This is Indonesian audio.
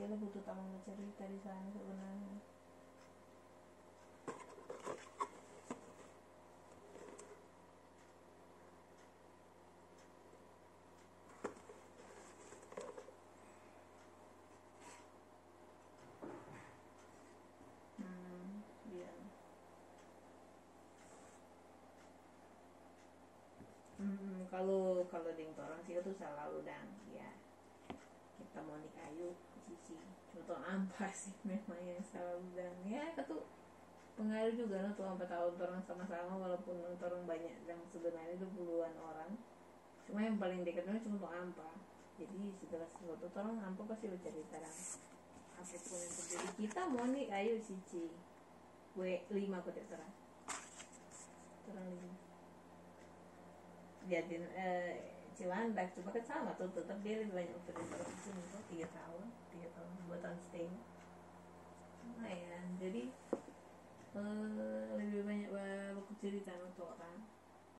kita butuh teman bercerita di sana sebenarnya. Hmm iya. Hmm, kalau kalau ding orang sih itu selalu dan kayu sisi contoh ampas sih memang yang selalu dan ya itu pengaruh juga no tuh empat tahun orang sama-sama walaupun orang banyak dan sebenarnya itu puluhan orang. Cuma yang paling dekatnya cuma tuh ampa. Jadi segala sesuatu orang ampa pasti bercerita dan apa pun yang terjadi. Kita mau nih kayu sisi w lima kok terang terang lima. Jadi eh, Cilandak cuma kan sama tuh tetap dia lebih banyak waktu di sini kok tiga tahun tiga tahun tahun stay lumayan. Jadi eh, lebih banyak waktu cerita untuk orang